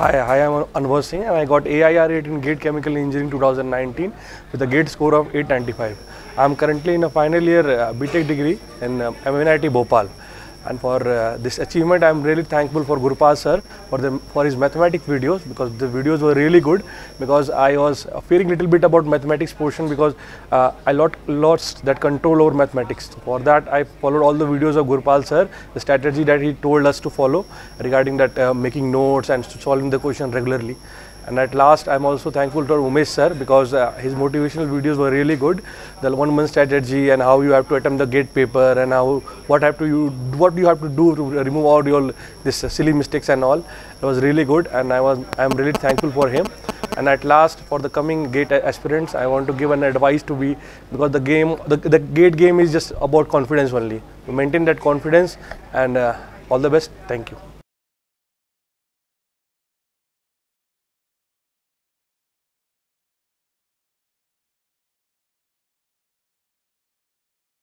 Hi, hi, I'm Anubhav Singh and I got AIR 8 in GATE Chemical Engineering 2019 with a GATE score of 895. I'm currently in a final year uh, BTech degree in uh, MNIT Bhopal. And for uh, this achievement, I'm really thankful for Gurupal sir for the for his mathematics videos because the videos were really good. Because I was fearing little bit about mathematics portion because uh, I lot, lost that control over mathematics. For that, I followed all the videos of Gurupal sir, the strategy that he told us to follow regarding that uh, making notes and solving the question regularly. And at last, I'm also thankful to Umesh sir because uh, his motivational videos were really good. The one month strategy and how you have to attempt the gate paper and how what have to you what you have to do to remove all your this uh, silly mistakes and all. It was really good, and I was I'm really thankful for him. And at last, for the coming gate aspirants, I want to give an advice to be because the game the, the gate game is just about confidence only. To maintain that confidence and uh, all the best. Thank you.